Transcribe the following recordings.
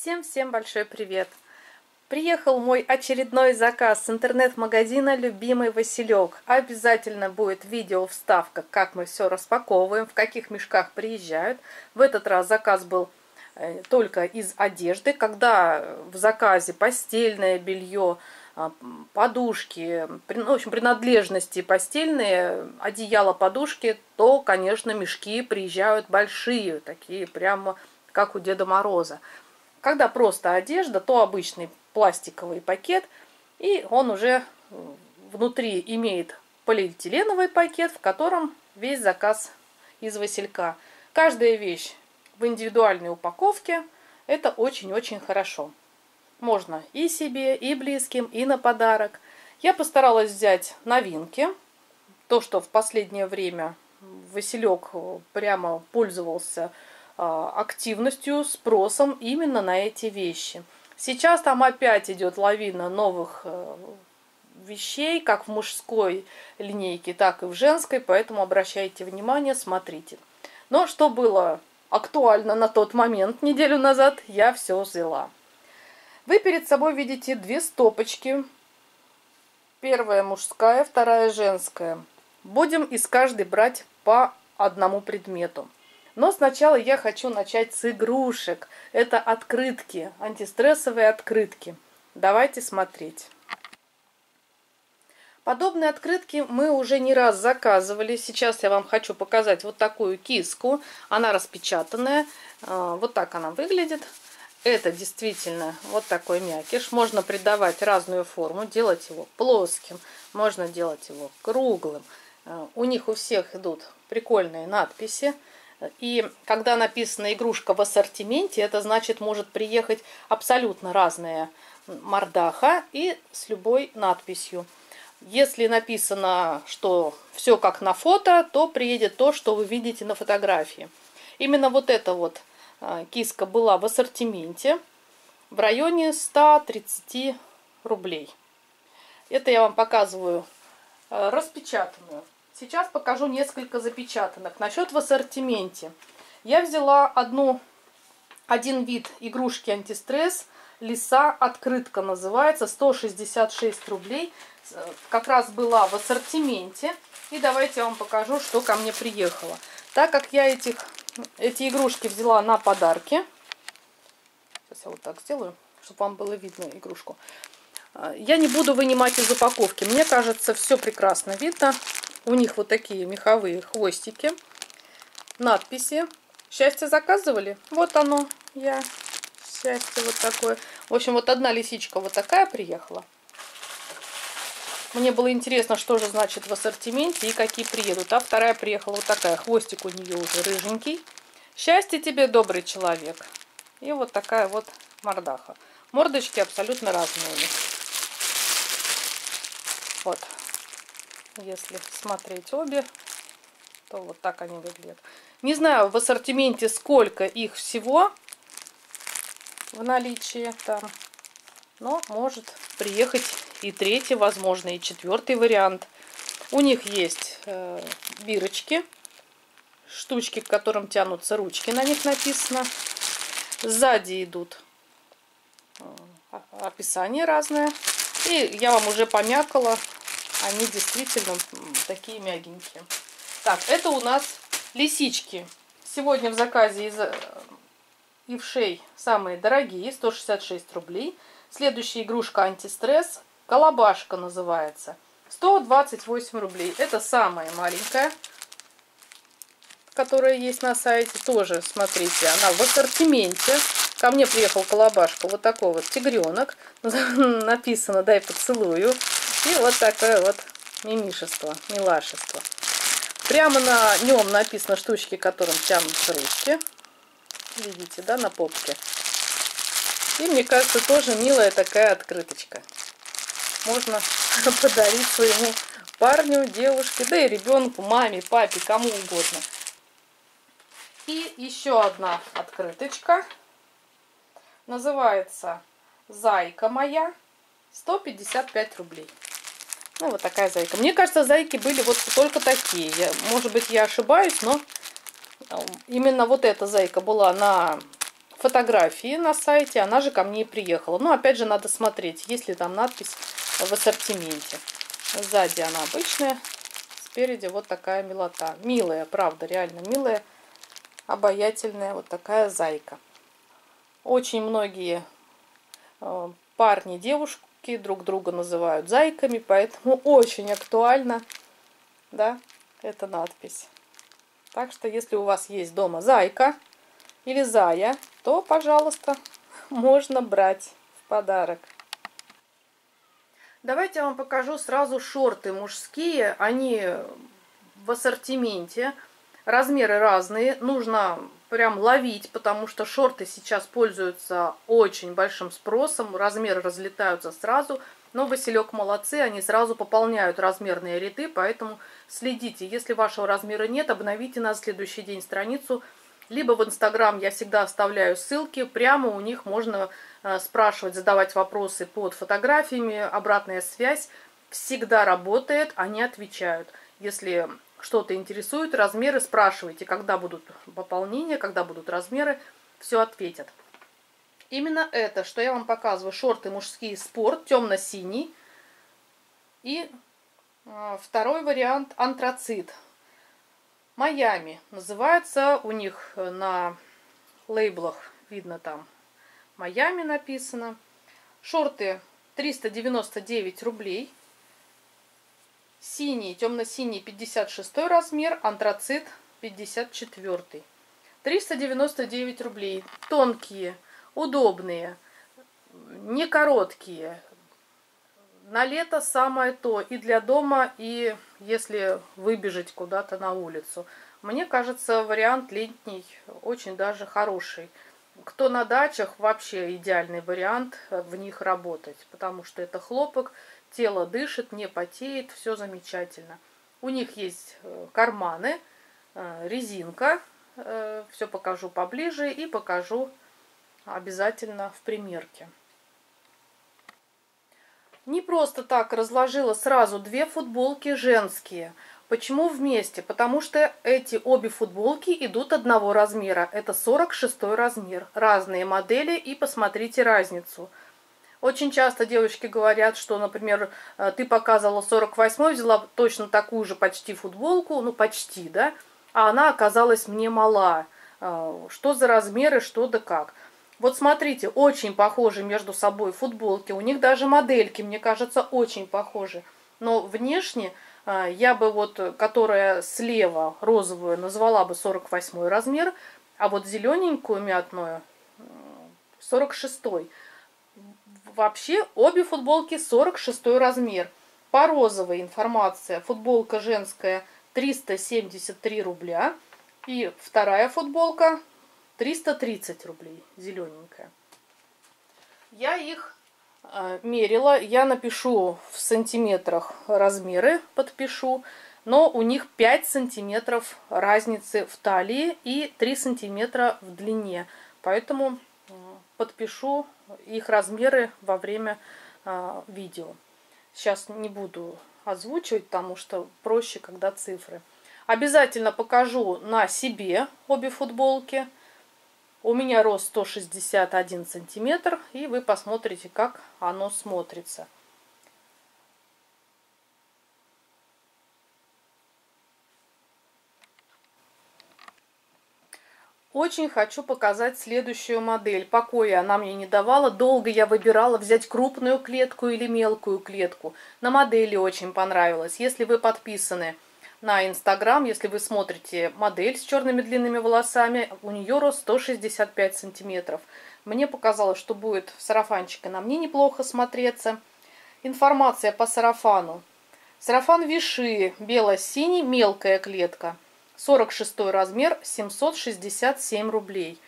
Всем-всем большой привет! Приехал мой очередной заказ с интернет-магазина «Любимый Василек». Обязательно будет видео вставка, как мы все распаковываем, в каких мешках приезжают. В этот раз заказ был э, только из одежды, когда в заказе постельное белье, а, подушки, ну, в общем, принадлежности постельные, одеяло, подушки, то, конечно, мешки приезжают большие, такие прямо как у Деда Мороза. Когда просто одежда, то обычный пластиковый пакет, и он уже внутри имеет полиэтиленовый пакет, в котором весь заказ из василька. Каждая вещь в индивидуальной упаковке – это очень-очень хорошо. Можно и себе, и близким, и на подарок. Я постаралась взять новинки. То, что в последнее время Василек прямо пользовался активностью, спросом именно на эти вещи. Сейчас там опять идет лавина новых э, вещей, как в мужской линейке, так и в женской, поэтому обращайте внимание, смотрите. Но что было актуально на тот момент, неделю назад, я все взяла. Вы перед собой видите две стопочки. Первая мужская, вторая женская. Будем из каждой брать по одному предмету. Но сначала я хочу начать с игрушек. Это открытки, антистрессовые открытки. Давайте смотреть. Подобные открытки мы уже не раз заказывали. Сейчас я вам хочу показать вот такую киску. Она распечатанная. А, вот так она выглядит. Это действительно вот такой мякиш. Можно придавать разную форму, делать его плоским, можно делать его круглым. А, у них у всех идут прикольные надписи. И когда написана игрушка в ассортименте, это значит может приехать абсолютно разная мордаха и с любой надписью. Если написано, что все как на фото, то приедет то, что вы видите на фотографии. Именно вот эта вот а, киска была в ассортименте в районе 130 рублей. Это я вам показываю а, распечатанную. Сейчас покажу несколько запечатанных. Насчет в ассортименте. Я взяла одну, один вид игрушки антистресс. Лиса открытка называется. 166 рублей. Как раз была в ассортименте. И давайте я вам покажу, что ко мне приехало. Так как я этих, эти игрушки взяла на подарки. Сейчас я вот так сделаю, чтобы вам было видно игрушку. Я не буду вынимать из упаковки. Мне кажется, все прекрасно видно. У них вот такие меховые хвостики. Надписи. Счастье заказывали? Вот оно. Я. Счастье вот такое. В общем, вот одна лисичка вот такая приехала. Мне было интересно, что же значит в ассортименте и какие приедут. А вторая приехала вот такая. Хвостик у нее уже рыженький. Счастье тебе, добрый человек. И вот такая вот мордаха. Мордочки абсолютно разные. Вот. Если смотреть обе, то вот так они выглядят. Не знаю в ассортименте сколько их всего в наличии там. Но может приехать и третий, возможно, и четвертый вариант. У них есть э, бирочки, штучки, к которым тянутся ручки, на них написано. Сзади идут э, описание разное. И я вам уже помякала они действительно такие мягенькие. Так, это у нас лисички. Сегодня в заказе из э, ившей самые дорогие, 166 рублей. Следующая игрушка антистресс. Колобашка называется. 128 рублей. Это самая маленькая, которая есть на сайте. Тоже, смотрите, она в ассортименте. Ко мне приехал колобашка. Вот такой вот тигренок. Написано «Дай поцелую». И вот такое вот мимишество, милашество. Прямо на нем написано штучки, которым тянутся ручки. Видите, да, на попке. И мне кажется, тоже милая такая открыточка. Можно подарить своему парню, девушке, да и ребенку, маме, папе, кому угодно. И еще одна открыточка. Называется «Зайка моя». 155 рублей. Ну, вот такая зайка. Мне кажется, зайки были вот только такие. Я, может быть, я ошибаюсь, но именно вот эта зайка была на фотографии на сайте, она же ко мне и приехала. Но опять же надо смотреть, есть ли там надпись в ассортименте. Сзади она обычная, спереди вот такая милота. Милая, правда, реально милая, обаятельная вот такая зайка. Очень многие э, парни, девушки друг друга называют зайками, поэтому очень актуально, да, эта надпись. Так что, если у вас есть дома зайка или зая, то, пожалуйста, можно брать в подарок. Давайте я вам покажу сразу шорты мужские. Они в ассортименте. Размеры разные. Нужно прям ловить, потому что шорты сейчас пользуются очень большим спросом. Размеры разлетаются сразу. Но Василек молодцы, они сразу пополняют размерные ряды, поэтому следите. Если вашего размера нет, обновите на следующий день страницу. Либо в Инстаграм я всегда оставляю ссылки, прямо у них можно э, спрашивать, задавать вопросы под фотографиями, обратная связь всегда работает, они отвечают. Если что-то интересует, размеры, спрашивайте, когда будут пополнения, когда будут размеры, все ответят. Именно это, что я вам показываю, шорты мужские спорт, темно-синий. И а, второй вариант антрацит. Майами. Называется у них на лейблах, видно там, Майами написано. Шорты 399 рублей. Синий, темно-синий 56 размер, антрацит 54. 399 рублей. Тонкие, удобные, не короткие. На лето самое то и для дома, и если выбежать куда-то на улицу. Мне кажется, вариант летний очень даже хороший. Кто на дачах, вообще идеальный вариант в них работать, потому что это хлопок, тело дышит, не потеет, все замечательно. У них есть э, карманы, э, резинка, э, все покажу поближе и покажу обязательно в примерке. Не просто так разложила сразу две футболки женские. Почему вместе? Потому что эти обе футболки идут одного размера. Это 46 размер. Разные модели и посмотрите разницу. Очень часто девочки говорят, что, например, э, ты показывала 48 взяла точно такую же почти футболку, ну почти, да, а она оказалась мне мала. Э, что за размеры, что да как. Вот смотрите, очень похожи между собой футболки. У них даже модельки, мне кажется, очень похожи. Но внешне э, я бы вот, которая слева розовую, назвала бы 48 размер, а вот зелененькую мятную 46. -й. Вообще обе футболки 46 размер. По розовой информация. Футболка женская 373 рубля. И вторая футболка 330 рублей, зелененькая. Я их э, мерила. Я напишу в сантиметрах размеры, подпишу. Но у них 5 сантиметров разницы в талии и 3 сантиметра в длине. Поэтому подпишу их размеры во время а, видео. Сейчас не буду озвучивать, потому что проще, когда цифры. Обязательно покажу на себе обе футболки. У меня рост 161 сантиметр, и вы посмотрите, как оно смотрится. Очень хочу показать следующую модель. Покоя она мне не давала. Долго я выбирала взять крупную клетку или мелкую клетку. На модели очень понравилось. Если вы подписаны на Инстаграм, если вы смотрите модель с черными длинными волосами, у нее рост 165 сантиметров. Мне показалось, что будет сарафанчик и на мне неплохо смотреться. Информация по сарафану. Сарафан Виши, бело-синий, мелкая клетка – 46 размер 767 рублей.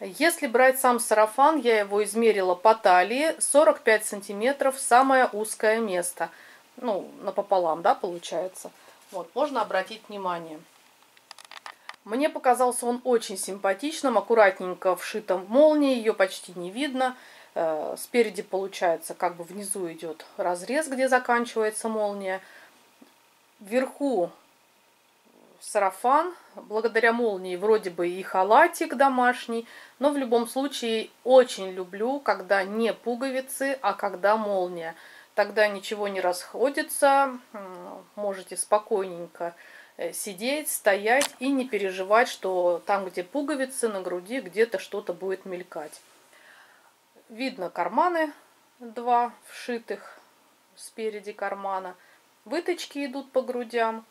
Если брать сам сарафан, я его измерила по талии, 45 сантиметров, самое узкое место. Ну, напополам, да, получается. Вот, можно обратить внимание. Мне показался он очень симпатичным, аккуратненько вшитом молнии, ее почти не видно. Э, спереди получается, как бы внизу идет разрез, где заканчивается молния. Вверху сарафан. Благодаря молнии вроде бы и халатик домашний. Но в любом случае очень люблю, когда не пуговицы, а когда молния. Тогда ничего не расходится. Можете спокойненько э, сидеть, стоять и не переживать, что там, где пуговицы на груди, где-то что-то будет мелькать. Видно карманы два вшитых спереди кармана. Выточки идут по грудям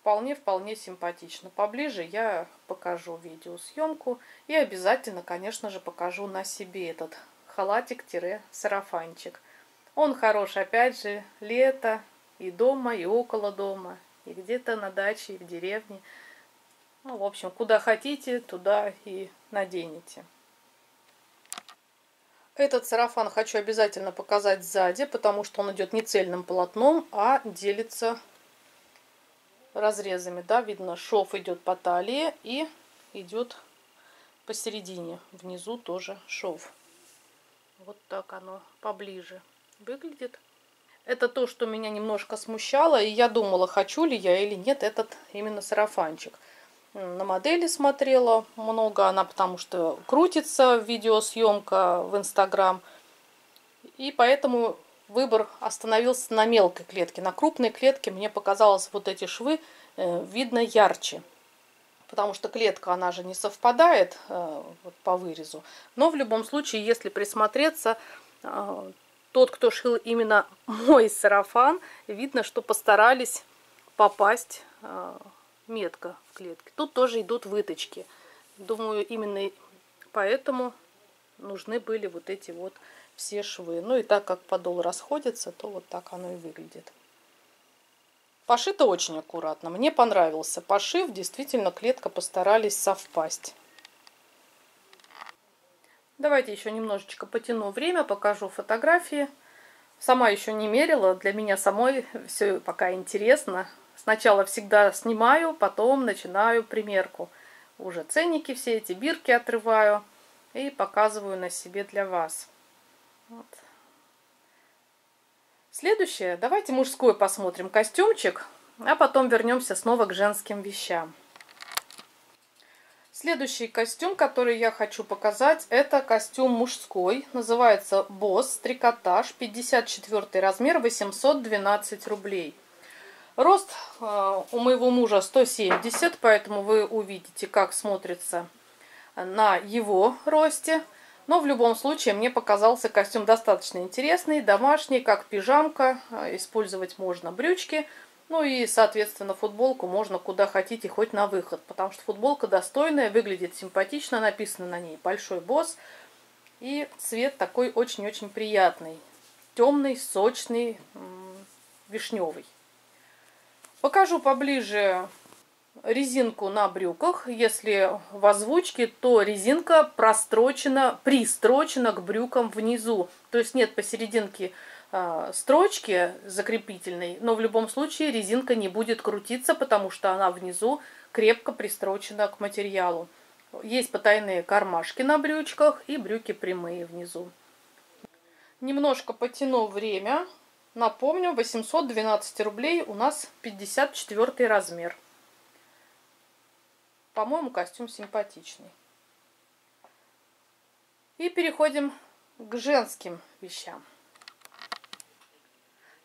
вполне-вполне симпатично. Поближе я покажу видеосъемку и обязательно, конечно же, покажу на себе этот халатик-сарафанчик. Он хорош, опять же, лето и дома, и около дома, и где-то на даче, и в деревне. Ну, в общем, куда хотите, туда и наденете. Этот сарафан хочу обязательно показать сзади, потому что он идет не цельным полотном, а делится разрезами, да, видно, шов идет по талии и идет посередине. Внизу тоже шов. Вот так оно поближе выглядит. Это то, что меня немножко смущало, и я думала, хочу ли я или нет этот именно сарафанчик. На модели смотрела много, она потому что крутится видеосъемка в Инстаграм. И поэтому выбор остановился на мелкой клетке. На крупной клетке мне показалось вот эти швы э, видно ярче. Потому что клетка, она же не совпадает э, вот, по вырезу. Но в любом случае, если присмотреться, э, тот, кто шил именно мой сарафан, видно, что постарались попасть метко в клетке. Тут тоже идут выточки. Думаю, именно поэтому нужны были вот эти вот все швы. Ну и так как подол расходится, то вот так оно и выглядит. Пошито очень аккуратно. Мне понравился пошив. Действительно, клетка постарались совпасть. Давайте еще немножечко потяну время, покажу фотографии. Сама еще не мерила, для меня самой все пока интересно. Сначала всегда снимаю, потом начинаю примерку. Уже ценники все эти бирки отрываю и показываю на себе для вас. Вот. Следующее, давайте мужской посмотрим костюмчик, а потом вернемся снова к женским вещам. Следующий костюм, который я хочу показать, это костюм мужской. Называется Босс, трикотаж, 54 размер, 812 рублей. Рост э, у моего мужа 170, поэтому вы увидите, как смотрится на его росте. Но в любом случае мне показался костюм достаточно интересный, домашний, как пижамка. А, использовать можно брючки. Ну и, соответственно, футболку можно куда хотите, хоть на выход. Потому что футболка достойная, выглядит симпатично, написано на ней «Большой босс». И цвет такой очень-очень приятный. Темный, сочный, вишневый. Покажу поближе резинку на брюках. Если в озвучке, то резинка прострочена, пристрочена к брюкам внизу. То есть нет посерединке э, строчки закрепительной, но в любом случае резинка не будет крутиться, потому что она внизу крепко пристрочена к материалу. Есть потайные кармашки на брючках и брюки прямые внизу. Немножко потяну время. Напомню, 812 рублей у нас 54 размер. По-моему, костюм симпатичный. И переходим к женским вещам.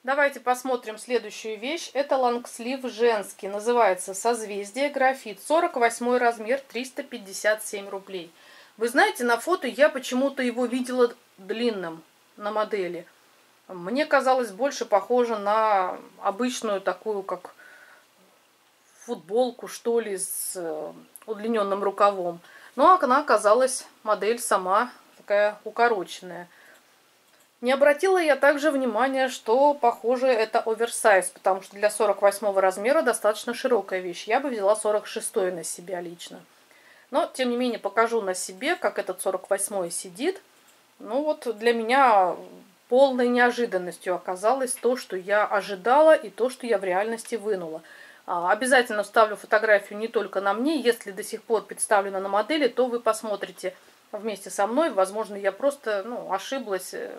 Давайте посмотрим следующую вещь. Это лонгслив женский. Называется «Созвездие графит». 48 размер, 357 рублей. Вы знаете, на фото я почему-то его видела длинным на модели. Мне казалось больше похоже на обычную такую, как футболку, что ли, с э, удлиненным рукавом. Но она оказалась модель сама такая укороченная. Не обратила я также внимания, что, похоже, это оверсайз, потому что для 48 размера достаточно широкая вещь. Я бы взяла 46 на себя лично. Но, тем не менее, покажу на себе, как этот 48 сидит. Ну вот, для меня полной неожиданностью оказалось то, что я ожидала и то, что я в реальности вынула. А, обязательно вставлю фотографию не только на мне. Если до сих пор представлена на модели, то вы посмотрите вместе со мной. Возможно, я просто ну, ошиблась, э,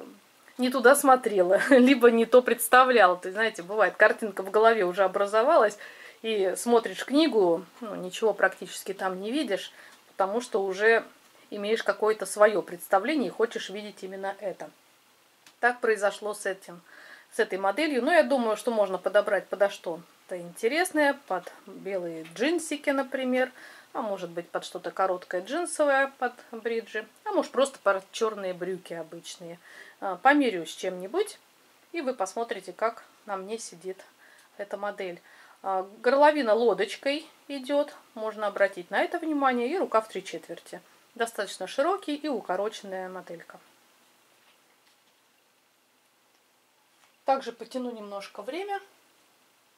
не туда смотрела, либо не то представляла. Есть, знаете, бывает, картинка в голове уже образовалась, и смотришь книгу, ну, ничего практически там не видишь, потому что уже имеешь какое-то свое представление и хочешь видеть именно это. Так произошло с этим, с этой моделью. Но я думаю, что можно подобрать подо что-то интересное, под белые джинсики, например, а может быть под что-то короткое джинсовое, под бриджи, а может просто под черные брюки обычные. А, померю с чем-нибудь, и вы посмотрите, как на мне сидит эта модель. А, горловина лодочкой идет, можно обратить на это внимание, и рука в три четверти. Достаточно широкий и укороченная моделька. Также потяну немножко время.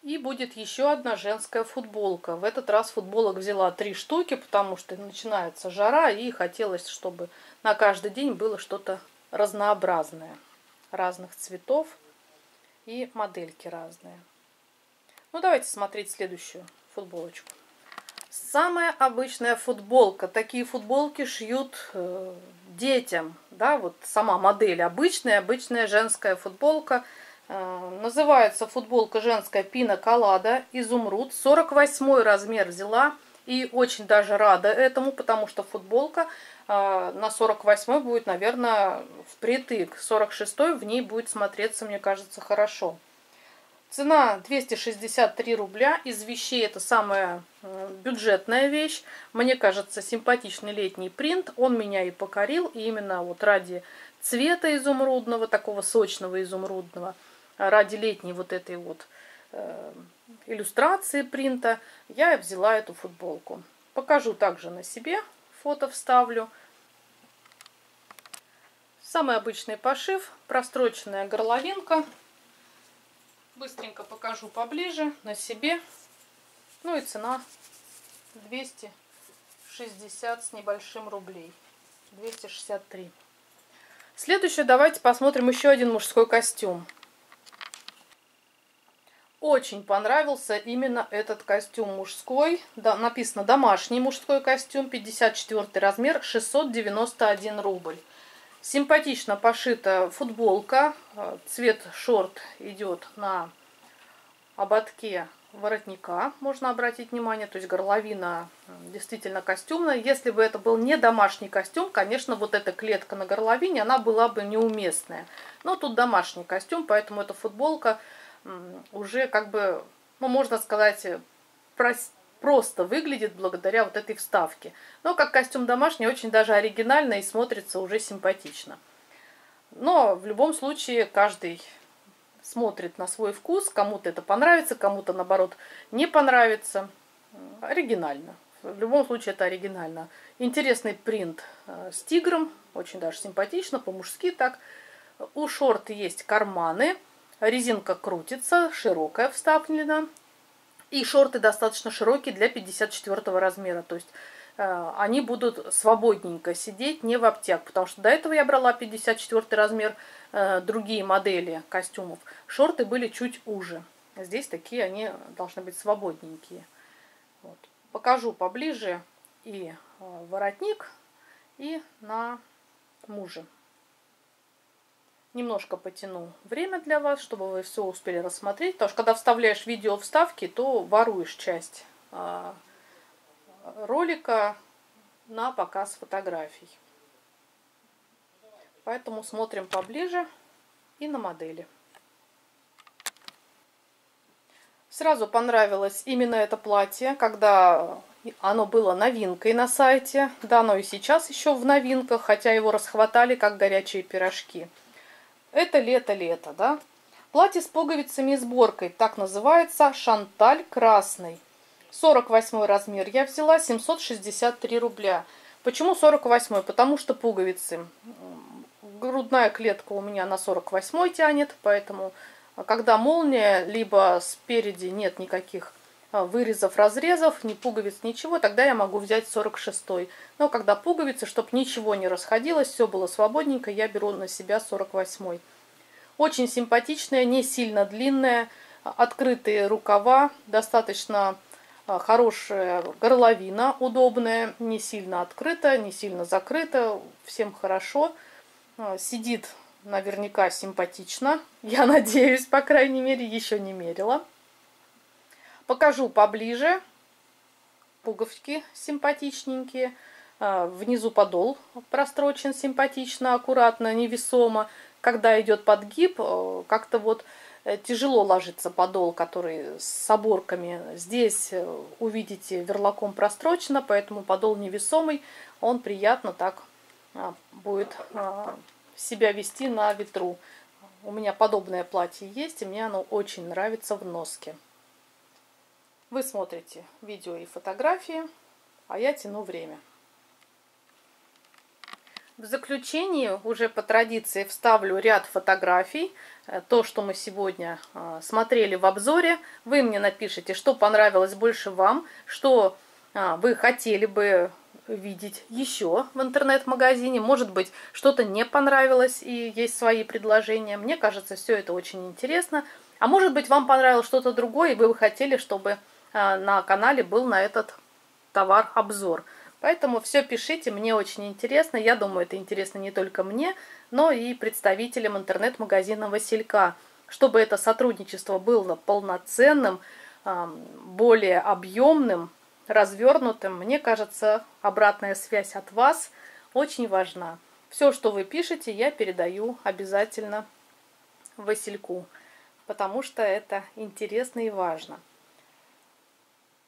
И будет еще одна женская футболка. В этот раз футболок взяла три штуки, потому что начинается жара, и хотелось, чтобы на каждый день было что-то разнообразное. Разных цветов и модельки разные. Ну, давайте смотреть следующую футболочку. Самая обычная футболка. Такие футболки шьют э, детям. Да, вот сама модель обычная, обычная женская футболка. Э, называется футболка женская Пина Колада, изумруд. 48 размер взяла. И очень даже рада этому, потому что футболка э, на 48 будет, наверное, впритык. 46 в ней будет смотреться, мне кажется, хорошо. Цена 263 рубля. Из вещей это самая э, бюджетная вещь. Мне кажется, симпатичный летний принт. Он меня и покорил. И именно вот ради цвета изумрудного, такого сочного изумрудного, ради летней вот этой вот э, иллюстрации принта, я взяла эту футболку. Покажу также на себе. Фото вставлю. Самый обычный пошив. Простроченная горловинка. Быстренько покажу поближе на себе. Ну и цена 260 с небольшим рублей. 263. Следующее давайте посмотрим еще один мужской костюм. Очень понравился именно этот костюм мужской. Да, написано домашний мужской костюм, 54 размер, 691 рубль. Симпатично пошита футболка. Э, цвет шорт идет на ободке воротника, можно обратить внимание. То есть горловина э, действительно костюмная. Если бы это был не домашний костюм, конечно, вот эта клетка на горловине, она была бы неуместная. Но тут домашний костюм, поэтому эта футболка уже как бы, ну, можно сказать, просто выглядит благодаря вот этой вставке. Но как костюм домашний очень даже оригинально и смотрится уже симпатично. Но в любом случае каждый смотрит на свой вкус. Кому-то это понравится, кому-то наоборот не понравится. Оригинально. В любом случае это оригинально. Интересный принт э, с тигром. Очень даже симпатично, по-мужски так. У шорт есть карманы. Резинка крутится, широкая вставлена. И шорты достаточно широкие для 54 размера. То есть э, они будут свободненько сидеть, не в обтяг. Потому что до этого я брала 54 размер, э, другие модели костюмов. Шорты были чуть уже. Здесь такие они должны быть свободненькие. Вот. Покажу поближе и э, воротник, и на муже. Немножко потяну время для вас, чтобы вы все успели рассмотреть. Потому что когда вставляешь видео вставки, то воруешь часть а, ролика на показ фотографий. Поэтому смотрим поближе и на модели. Сразу понравилось именно это платье, когда оно было новинкой на сайте. Да, оно и сейчас еще в новинках, хотя его расхватали как горячие пирожки. Это лето-лето, да? Платье с пуговицами и сборкой, так называется, шанталь красный. 48 размер я взяла, 763 рубля. Почему 48? Потому что пуговицы. Грудная клетка у меня на 48 тянет, поэтому а, когда молния, либо спереди нет никаких вырезов, разрезов, ни пуговиц, ничего, тогда я могу взять 46 -й. Но когда пуговицы, чтобы ничего не расходилось, все было свободненько, я беру на себя 48 -й. Очень симпатичная, не сильно длинная, открытые рукава, достаточно а, хорошая горловина, удобная, не сильно открыта, не сильно закрыта, всем хорошо. А, сидит наверняка симпатично, я надеюсь, по крайней мере, еще не мерила. Покажу поближе. Пуговки симпатичненькие. А, внизу подол прострочен симпатично, аккуратно, невесомо. Когда идет подгиб, э, как-то вот э, тяжело ложится подол, который с оборками. Здесь э, увидите верлаком прострочено, поэтому подол невесомый. Он приятно так а, будет а, себя вести на ветру. У меня подобное платье есть, и мне оно очень нравится в носке. Вы смотрите видео и фотографии, а я тяну время. В заключение уже по традиции вставлю ряд фотографий. Э, то, что мы сегодня э, смотрели в обзоре. Вы мне напишите, что понравилось больше вам, что э, вы хотели бы видеть еще в интернет-магазине. Может быть, что-то не понравилось и есть свои предложения. Мне кажется, все это очень интересно. А может быть, вам понравилось что-то другое, и вы бы хотели, чтобы а, на канале был на этот товар обзор. Поэтому все пишите, мне очень интересно. Я думаю, это интересно не только мне, но и представителям интернет-магазина «Василька», чтобы это сотрудничество было полноценным, более объемным, развернутым, мне кажется, обратная связь от вас очень важна. Все, что вы пишете, я передаю обязательно Васильку, потому что это интересно и важно.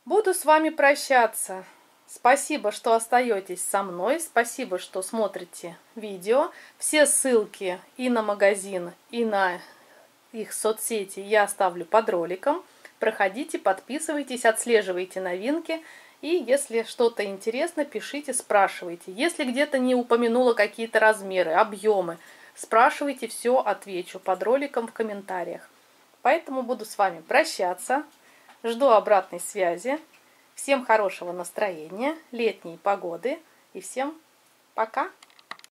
Буду с вами прощаться. Спасибо, что остаетесь со мной. Спасибо, что смотрите видео. Все ссылки и на магазин, и на их соцсети я оставлю под роликом. Проходите, подписывайтесь, отслеживайте новинки. И если что-то интересно, пишите, спрашивайте. Если где-то не упомянула какие-то размеры, объемы, спрашивайте, все отвечу под роликом в комментариях. Поэтому буду с вами прощаться. Жду обратной связи. Всем хорошего настроения, летней погоды и всем пока!